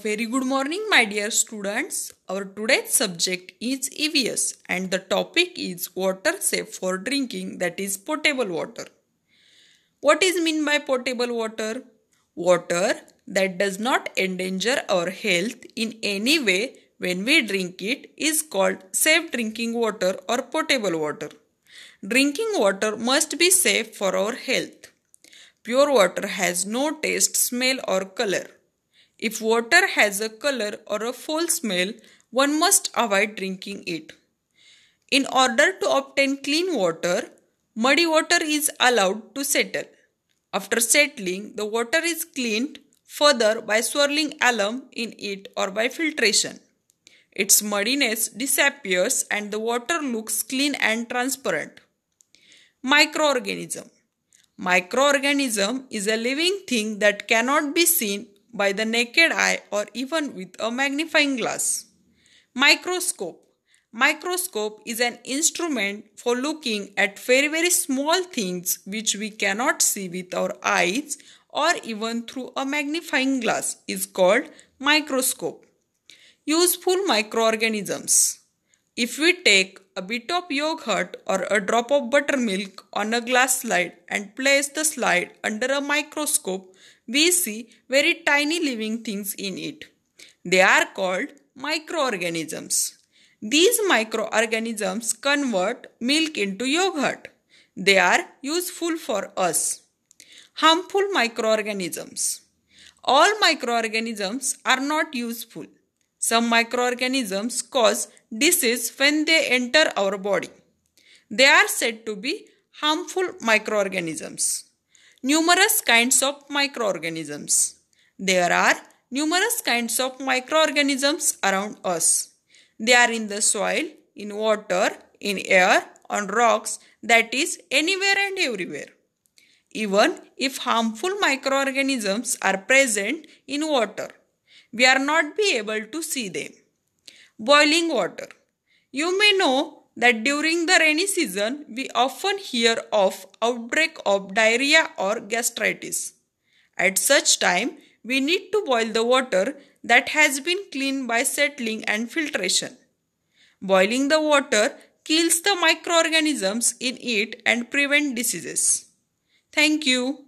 Very good morning, my dear students. Our today's subject is EVS and the topic is water safe for drinking, that is potable water. What is mean by potable water? Water that does not endanger our health in any way when we drink it is called safe drinking water or potable water. Drinking water must be safe for our health. Pure water has no taste, smell, or color. If water has a color or a foul smell, one must avoid drinking it. In order to obtain clean water, muddy water is allowed to settle. After settling, the water is cleaned further by swirling alum in it or by filtration. Its muddiness disappears and the water looks clean and transparent. Microorganism Microorganism is a living thing that cannot be seen by the naked eye or even with a magnifying glass. Microscope Microscope is an instrument for looking at very very small things which we cannot see with our eyes or even through a magnifying glass is called microscope. Useful microorganisms if we take a bit of yogurt or a drop of buttermilk on a glass slide and place the slide under a microscope, we see very tiny living things in it. They are called microorganisms. These microorganisms convert milk into yogurt. They are useful for us. Harmful microorganisms. All microorganisms are not useful. Some microorganisms cause disease when they enter our body. They are said to be harmful microorganisms. Numerous kinds of microorganisms. There are numerous kinds of microorganisms around us. They are in the soil, in water, in air, on rocks, that is anywhere and everywhere. Even if harmful microorganisms are present in water, we are not be able to see them. Boiling water. You may know that during the rainy season we often hear of outbreak of diarrhea or gastritis. At such time we need to boil the water that has been cleaned by settling and filtration. Boiling the water kills the microorganisms in it and prevent diseases. Thank you.